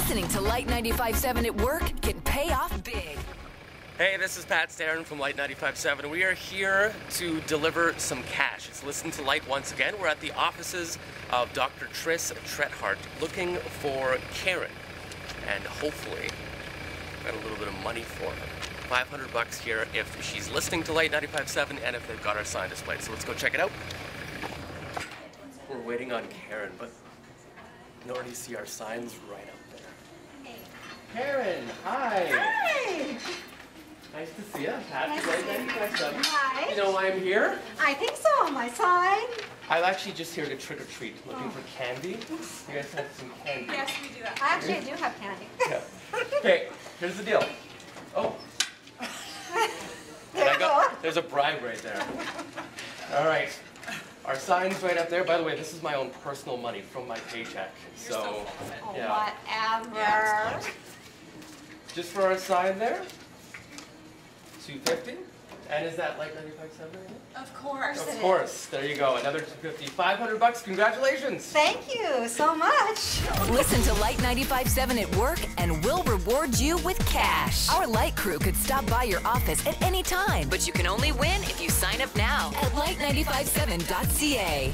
Listening to Lite 95.7 at work can pay off big. Hey, this is Pat Staron from Lite 95.7. We are here to deliver some cash. It's Listen to Lite once again. We're at the offices of Dr. Tris Trethart looking for Karen. And hopefully, got a little bit of money for her. 500 bucks here if she's listening to Lite 95.7 and if they've got our sign displayed. So let's go check it out. We're waiting on Karen, but you can already see our signs right up there. Karen, hi. Hi. Nice to see you. Pat, Nice Light to see you. Hi. You know why I'm here? I think so. My sign. I'm actually just here to trick or treat, looking oh. for candy. You guys have some candy. Yes, we do. Actually, I actually do have candy. Yeah. Okay, here's the deal. Oh, there you go. got, there's a bribe right there. All right. Our sign's right up there. By the way, this is my own personal money from my paycheck. So, Oh, yeah. whatever. Just for our sign there, 250. And is that like 95.7? Of course. Of course. There you go. Another 250. 500 bucks. Congratulations. Thank you so much. Listen to Lite 95.7 at work and we'll reward you with cash. Our Lite crew could stop by your office at any time, but you can only win if you sign up now at lite957.ca.